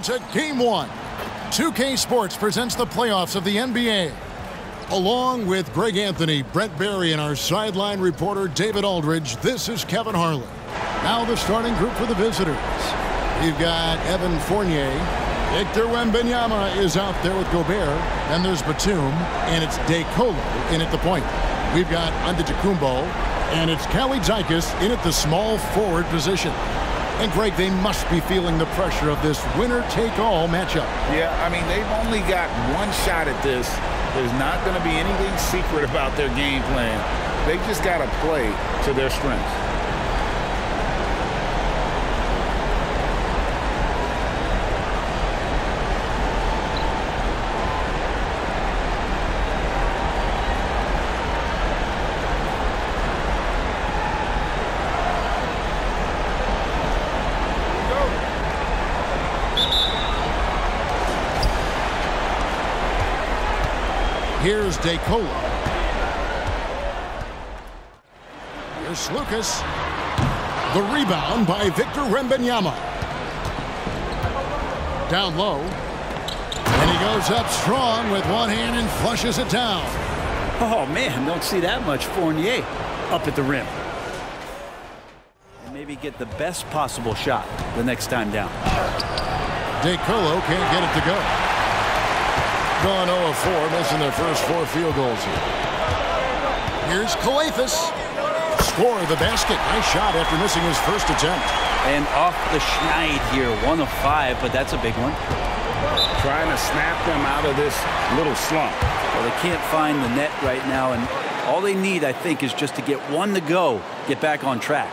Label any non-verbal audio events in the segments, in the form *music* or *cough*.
And to game one. 2K Sports presents the playoffs of the NBA. Along with Greg Anthony, Brent Barry, and our sideline reporter David Aldridge, this is Kevin Harlan. Now the starting group for the visitors. You've got Evan Fournier. Victor Wembanyama is out there with Gobert. Then there's Batum, and it's De Colo in at the point. We've got Antetokounmpo, and it's Kelly Zeikis in at the small forward position. And Greg, they must be feeling the pressure of this winner-take-all matchup. Yeah, I mean, they've only got one shot at this. There's not going to be anything secret about their game plan. They just got to play to their strengths. Here's De Colo. Here's Lucas. The rebound by Victor Wembanyama. Down low. And he goes up strong with one hand and flushes it down. Oh, man, don't see that much Fournier up at the rim. And maybe get the best possible shot the next time down. De Colo can't get it to go. Gone 0 of 4, missing their first four field goals here. Here's Calathes. Score the basket. Nice shot after missing his first attempt. And off the schneid here, one of five, but that's a big one. Trying to snap them out of this little slump. Well, they can't find the net right now, and all they need, I think, is just to get one to go, get back on track.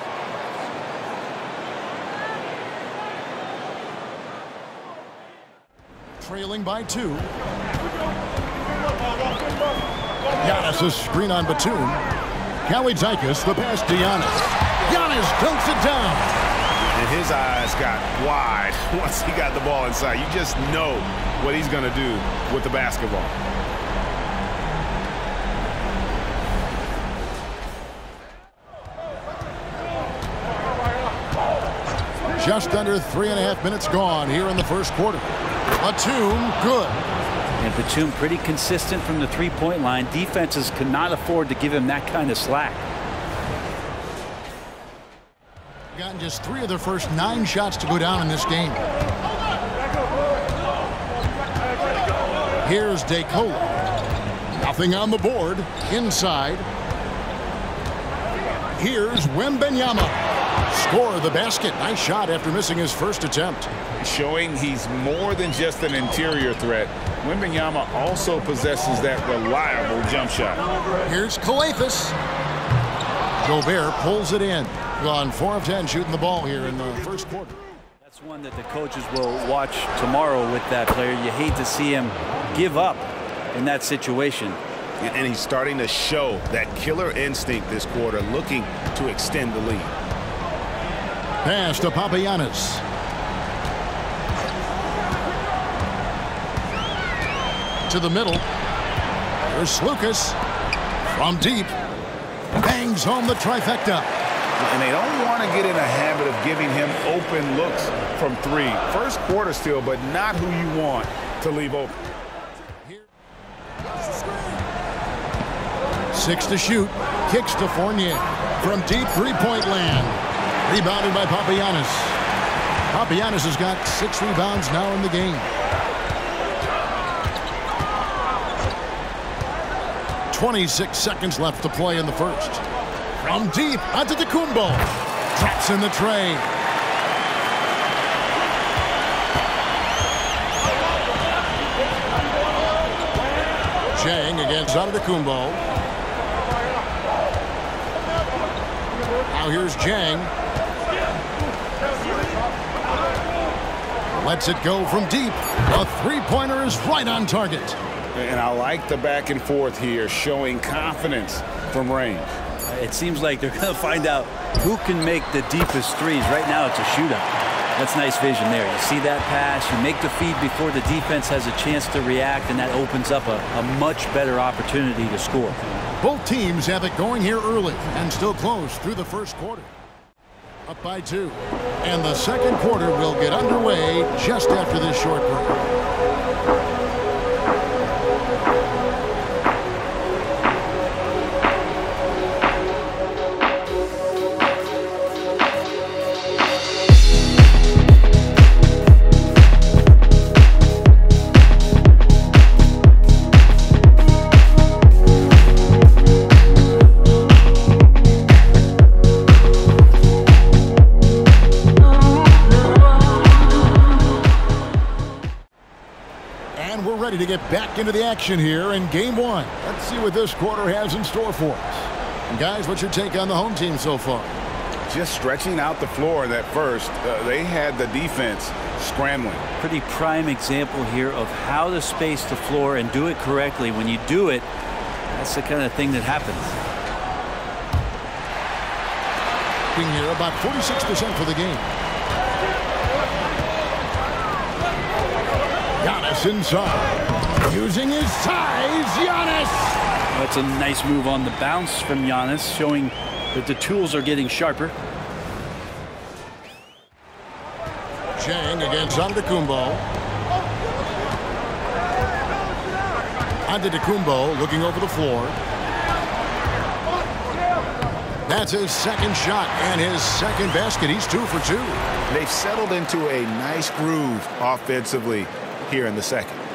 Trailing by two. Giannis' screen on Batum. Zeikis, the pass to Giannis. Giannis dunks it down. And his eyes got wide *laughs* once he got the ball inside. You just know what he's going to do with the basketball. Just under three and a half minutes gone here in the first quarter. Batum, good. And Batum pretty consistent from the three-point line. Defenses cannot afford to give him that kind of slack. Gotten just three of their first nine shots to go down in this game. Here's De Colo. Nothing on the board. Inside. Here's Wembanyama. Score the basket. Nice shot after missing his first attempt. Showing he's more than just an interior threat. Wembanyama also possesses that reliable jump shot. Here's Calathes. Gobert pulls it in. Gone 4 of 10 shooting the ball here in the first quarter. That's one that the coaches will watch tomorrow with that player. You hate to see him give up in that situation. And he's starting to show that killer instinct this quarter, looking to extend the lead. Pass to Papagiannis. To the middle. There's Lucas. From deep. Bangs home the trifecta. And they don't want to get in a habit of giving him open looks from three. First quarter still, but not who you want to leave open. Six to shoot. Kicks to Fournier. From deep three-point land. Rebounded by Papagiannis. Papagiannis has got six rebounds now in the game. 26 seconds left to play in the first. From deep, Antetokounmpo. Drops in the tray. Chang against Antetokounmpo. Now here's Jang. Lets it go from deep. A three-pointer is right on target. And I like the back and forth here, showing confidence from range. It seems like they're *laughs* going to find out who can make the deepest threes. Right now, it's a shootout. That's nice vision there. You see that pass, you make the feed before the defense has a chance to react, and that opens up a, a much better opportunity to score. Both teams have it going here early and still close through the first quarter. Up by two. And the second quarter will get underway just after this short break. Thank you. Back into the action here in game one. Let's see what this quarter has in store for us. And guys, what's your take on the home team so far? Just stretching out the floor in that first. Uh, they had the defense scrambling. Pretty prime example here of how to space the floor and do it correctly. When you do it, that's the kind of thing that happens. Being here about 46% for the game. Giannis inside. Using his size, Giannis! That's a nice move on the bounce from Giannis, showing that the tools are getting sharper. Chang against Antetokounmpo. Antetokounmpo looking over the floor. That's his second shot and his second basket. He's two for two. They've settled into a nice groove offensively here in the second.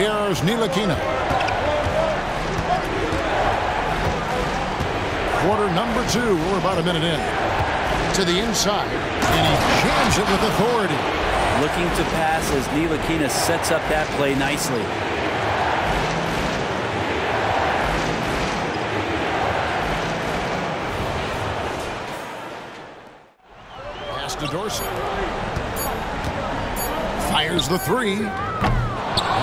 Here's Ntilikina. Quarter number two. We're about a minute in. To the inside. And he jams it with authority. Looking to pass as Ntilikina sets up that play nicely. Pass to Dorsey. Fires the three.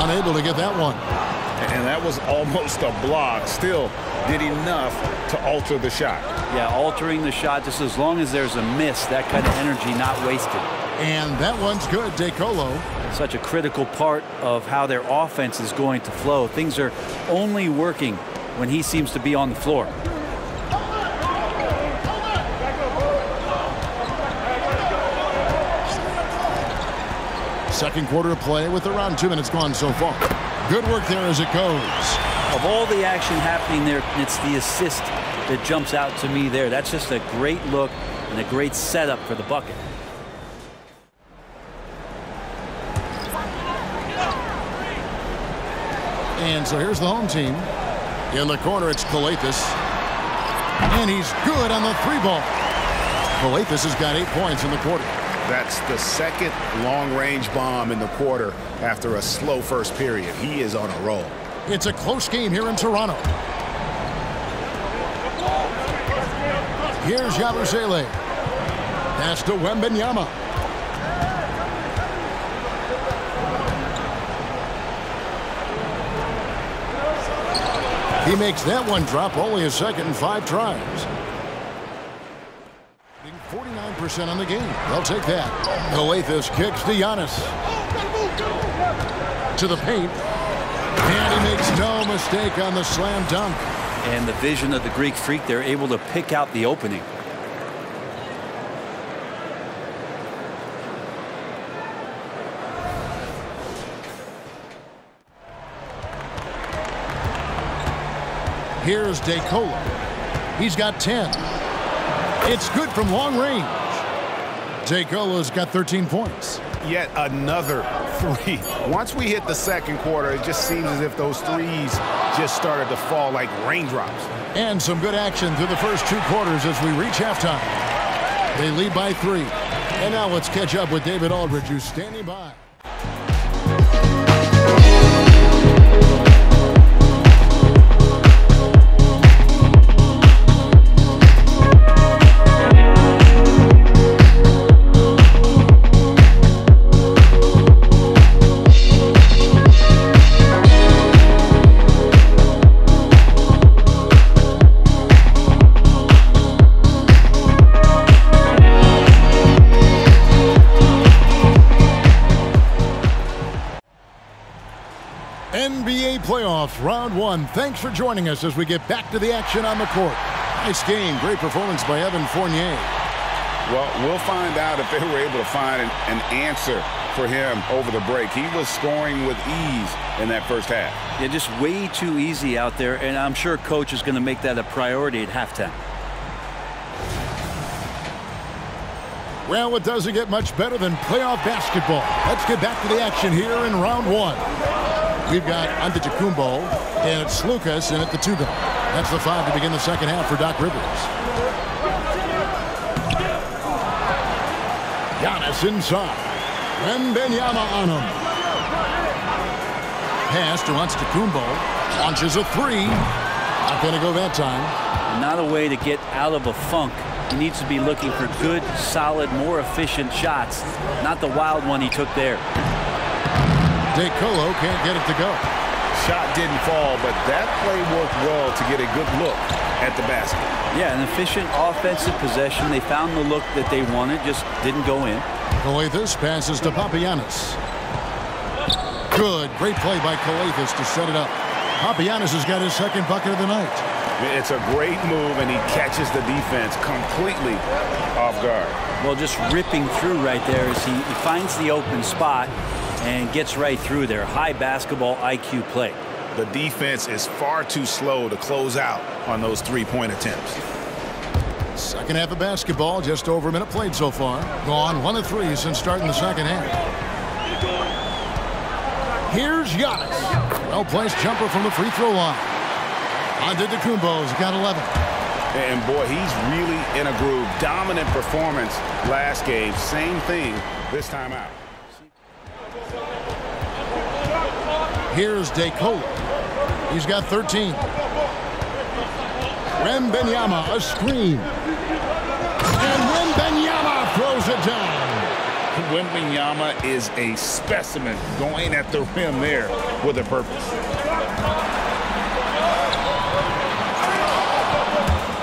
Unable to get that one. And that was almost a block. Still did enough to alter the shot. Yeah, altering the shot just as long as there's a miss, that kind of energy not wasted. And that one's good. De Colo. Such a critical part of how their offense is going to flow. Things are only working when he seems to be on the floor. Second quarter of play with around two minutes gone so far. Good work there as it goes. Of all the action happening there, it's the assist that jumps out to me there. That's just a great look and a great setup for the bucket. And so here's the home team. In the corner, it's Calathes. And he's good on the three ball. Calathes has got eight points in the quarter. That's the second long-range bomb in the quarter after a slow first period. He is on a roll. It's a close game here in Toronto. Here's Yabusele. Pass to Wembanyama. He makes that one drop only a second and five tries. 49% on the game. They'll take that. Calathes kicks to Giannis. To the paint. And he makes no mistake on the slam dunk. And the vision of the Greek freak, they're able to pick out the opening. Here's De Colo. He's got 10. It's good from long range. De Colo's got 13 points. Yet another three. Once we hit the second quarter, it just seems as if those threes just started to fall like raindrops. And some good action through the first two quarters as we reach halftime. They lead by three. And now let's catch up with David Aldridge, who's standing by. Playoffs, round one. Thanks for joining us as we get back to the action on the court. Nice game. Great performance by Evan Fournier. Well, we'll find out if they were able to find an, an answer for him over the break. He was scoring with ease in that first half. Yeah, just way too easy out there, and I'm sure coach is going to make that a priority at halftime. Well, it doesn't get much better than playoff basketball. Let's get back to the action here in round one. We've got Antetokounmpo, and it's Lucas in at the two-guard. That's the five to begin the second half for Doc Rivers. Giannis inside. Wembanyama on him. Pass to Antetokounmpo. Launches a three. Not going to go that time. Not a way to get out of a funk he needs to be looking for good, solid, more efficient shots, not the wild one he took there. De Colo can't get it to go. Shot didn't fall, but that play worked well to get a good look at the basket. Yeah, an efficient offensive possession. They found the look that they wanted, just didn't go in. Calathes passes to Papagiannis. Good. Great play by Calathes to set it up. Papagiannis has got his second bucket of the night. It's a great move, and he catches the defense completely off guard. Well, just ripping through right there as he, he finds the open spot and gets right through there. High basketball IQ play. The defense is far too slow to close out on those three-point attempts. Second half of basketball, just over a minute played so far. Gone one of three since starting the second half. Here's Giannis. Well-placed jumper from the free throw line. Antetokounmpo's got 11. And boy, he's really in a groove. Dominant performance last game. Same thing this time out. Here's De Colo. He's got 13. Wembanyama, a screen. And Wembanyama throws it down. Wembanyama is a specimen going at the rim there with a purpose.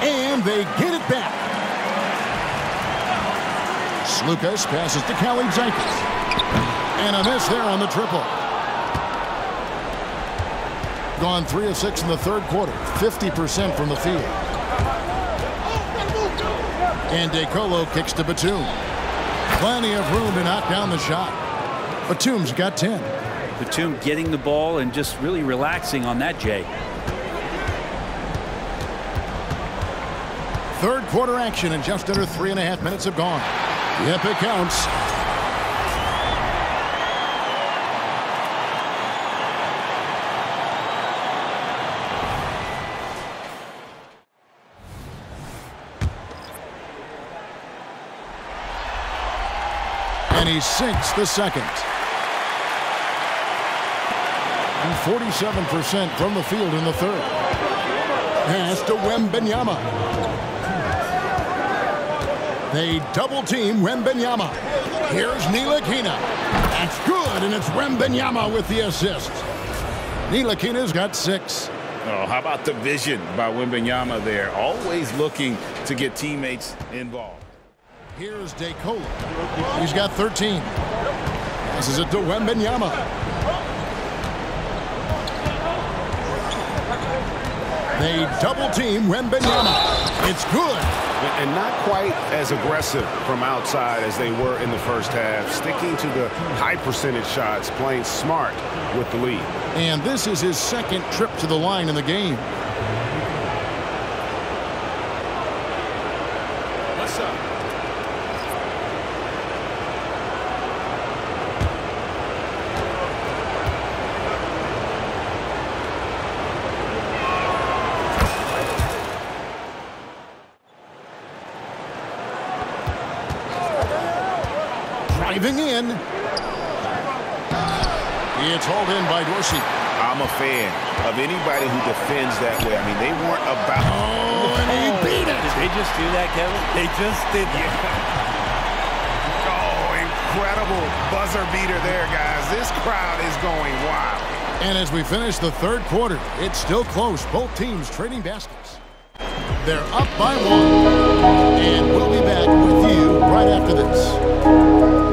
And they get it back. Sloukas passes to Kalaitzakis. And a miss there on the triple. Gone 3 of 6 in the third quarter. 50% from the field. And De Colo kicks to Batum. Plenty of room to knock down the shot. Batum's got 10. Batum getting the ball and just really relaxing on that, Jay. Third quarter action and just under three and a half minutes have gone. Yep, it counts. And he sinks the second. And 47% from the field in the third. Pass to Wembanyama. They double team Wembanyama. Here's Ntilikina. That's good, and it's Wembanyama with the assist. Ntilikina's got six. Oh, how about the vision by Wembanyama there? Always looking to get teammates involved. Here's De Colo. He's got 13. Passes it to Wembanyama. They double team Wembanyama. It's good and not quite as aggressive from outside as they were in the first half, sticking to the high percentage shots, playing smart with the lead. And this is his second trip to the line in the game. Driving in. It's hauled in by Dorsey. I'm a fan of anybody who defends that way. I mean, they weren't about... Oh, and he oh, beat it. Did they just do that, Kevin? They just did that. Yeah. Oh, incredible buzzer beater there, guys. This crowd is going wild. And as we finish the third quarter, it's still close. Both teams trading baskets. They're up by one. And we'll be back with you right after this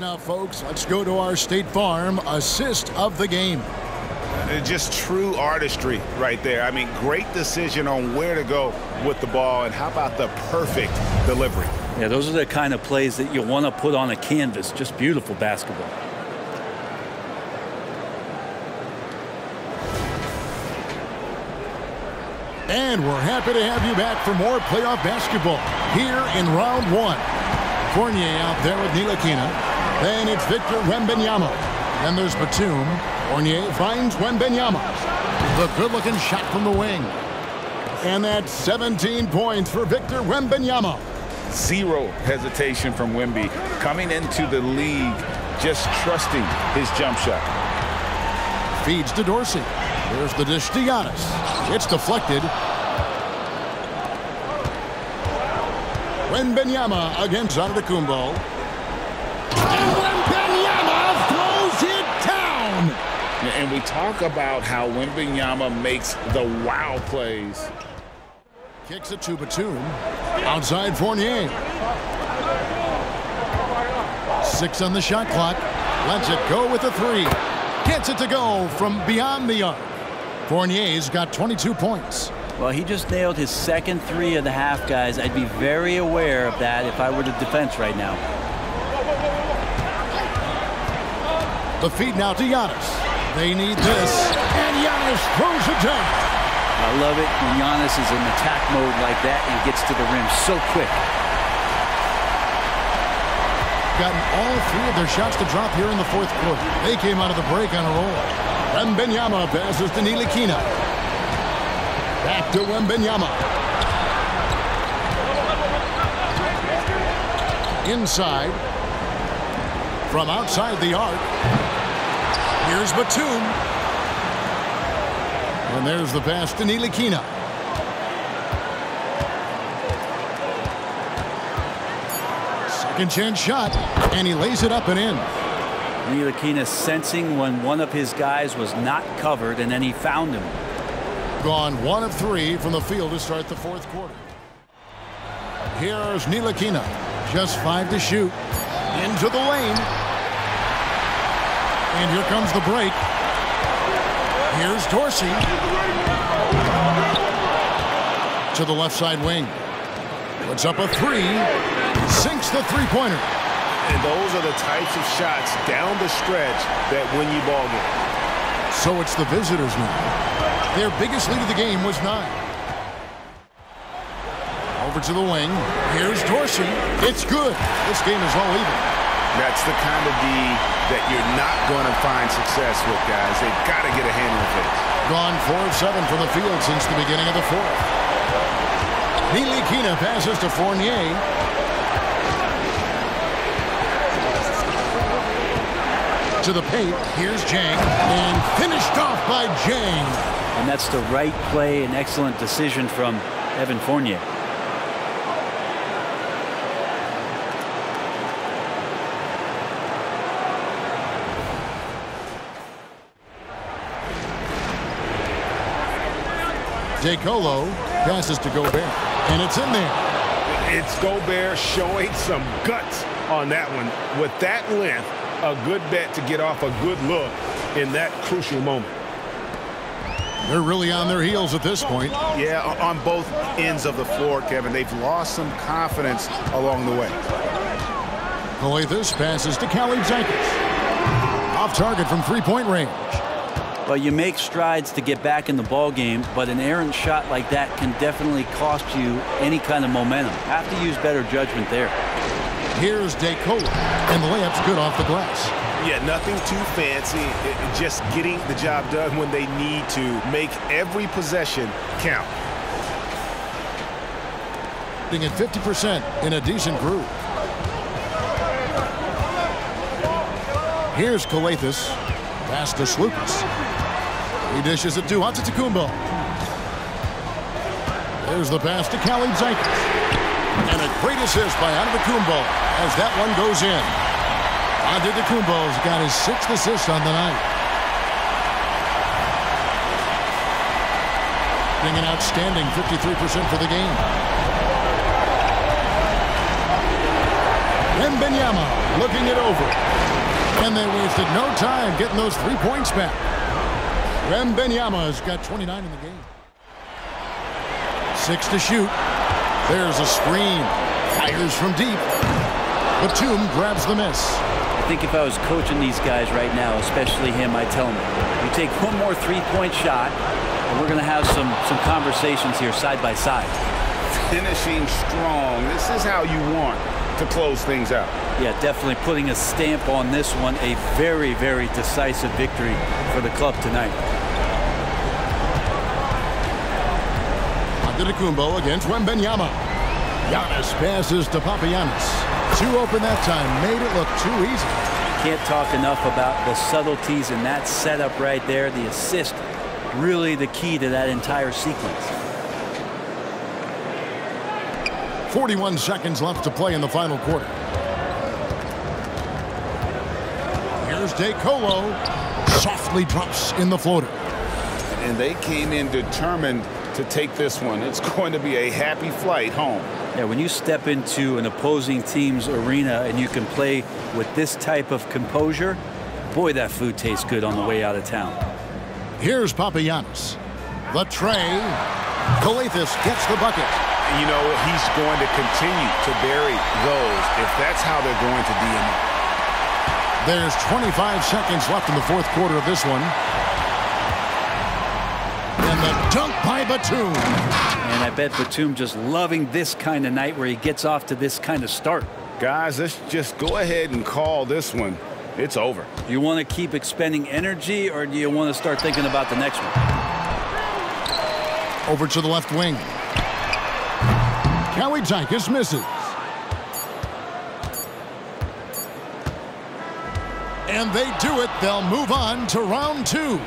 now, folks. Let's go to our State Farm assist of the game. Just true artistry right there. I mean, great decision on where to go with the ball, and how about the perfect delivery? Yeah, those are the kind of plays that you want to put on a canvas. Just beautiful basketball. And we're happy to have you back for more playoff basketball here in round one. Fournier out there with Ntilikina. Then it's Victor Wembanyama. Then there's Batum. Fournier finds Wembanyama. The good-looking shot from the wing. And that's 17 points for Victor Wembanyama. Zero hesitation from Wemby. Coming into the league, just trusting his jump shot. Feeds to Dorsey. Here's the dish to Giannis. It's deflected. Wembanyama against Antetokounmpo. And Wembanyama throws it down. And we talk about how Wembanyama makes the wow plays. Kicks it to Batum. Outside Fournier. Six on the shot clock. Lets it go with a three. Gets it to go from beyond the arc. Fournier's got 22 points. Well, he just nailed his second three of the half, guys. I'd be very aware of that if I were the defense right now. The feed now to Giannis. They need this. And Giannis throws it down. I love it when Giannis is in attack mode like that and gets to the rim so quick. Gotten all three of their shots to drop here in the fourth quarter. They came out of the break on a roll. Wembanyama passes to Ntilikina. Back to Wembanyama. Inside. From outside the arc. Here's Batum. And there's the pass to Ntilikina. Second chance shot. And he lays it up and in. Ntilikina sensing when one of his guys was not covered, and then he found him. Gone one of three from the field to start the fourth quarter. Here's Ntilikina. Just five to shoot. Into the lane. And here comes the break. Here's Dorsey. To the left side wing. Puts up a three. Sinks the three-pointer. And those are the types of shots down the stretch that win you ball games. So it's the visitors now. Their biggest lead of the game was nine. Over to the wing. Here's Dorsey. It's good. This game is all even. That's the kind of D that you're not going to find success with, guys. They've got to get a handle of it. Gone four of seven from the field since the beginning of the fourth. Ntilikina passes to Fournier. To the paint. Here's Jang. And finished off by Jang. And that's the right play and excellent decision from Evan Fournier. De Colo passes to Gobert. And it's in there. It's Gobert showing some guts on that one. With that length, a good bet to get off a good look in that crucial moment. They're really on their heels at this point. Yeah, on both ends of the floor, Kevin. They've lost some confidence along the way. Calathes passes to Khalid Zekas. Off target from three-point range. Well, you make strides to get back in the ball game, but an errant shot like that can definitely cost you any kind of momentum. Have to use better judgment there. Here's De Colo, and the layup's good off the glass. Yeah, nothing too fancy. Just getting the job done when they need to. Make every possession count. Being at 50% in a decent group. Here's Calathes. Pass to Sloukas. He dishes it to Antetokounmpo. There's the pass to Kalaitzakis. And a great assist by Antetokounmpo as that one goes in. Antetokounmpo's got his sixth assist on the night. An outstanding 53% for the game. Wembanyama looking it over. And they wasted no time getting those three points back. Wembanyama's got 29 in the game. Six to shoot. There's a screen. Fires from deep. Batum grabs the miss. I think if I was coaching these guys right now, especially him, I'd tell him, you take one more three-point shot, and we're going to have some, some conversations here side by side. Finishing strong. This is how you want to close things out. Yeah, definitely putting a stamp on this one. A very, very decisive victory for the club tonight. Antetokounmpo against Wembanyama. Giannis passes to Papagiannis. Too open that time. Made it look too easy. Can't talk enough about the subtleties in that setup right there. The assist, really the key to that entire sequence. 41 seconds left to play in the final quarter. Here's De Colo. Softly drops in the floater. And they came in determined to take this one. It's *laughs* going to be a happy flight home. Yeah, when you step into an opposing team's arena and you can play with this type of composure, boy, that food tastes good on the way out of town. Here's Papagiannis. The tray. Calathes gets the bucket. You know, he's going to continue to bury those if that's how they're going to DM There's 25 seconds left in the fourth quarter of this one. And dunk by Batum. And I bet Batum just loving this kind of night where he gets off to this kind of start. Guys, let's just go ahead and call this one. It's over. You want to keep expending energy or do you want to start thinking about the next one? Over to the left wing. Kelly Kalaitzakis misses. And they do it. They'll move on to round two.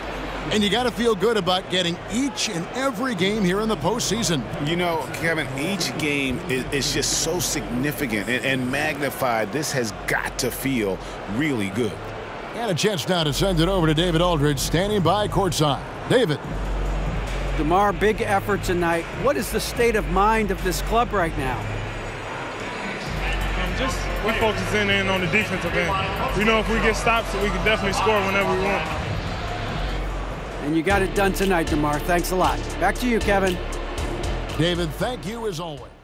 And you got to feel good about getting each and every game here in the postseason. You know, Kevin, each game is, is just so significant and, and magnified. This has got to feel really good. And a chance now to send it over to David Aldridge, standing by courtside. David. DeMar, big effort tonight. What is the state of mind of this club right now? Um, just we're focusing in on the defensive end. We know if we get stops, we can definitely score whenever we want. And you got it done tonight, DeMar. Thanks a lot. Back to you, Kevin. David, thank you as always.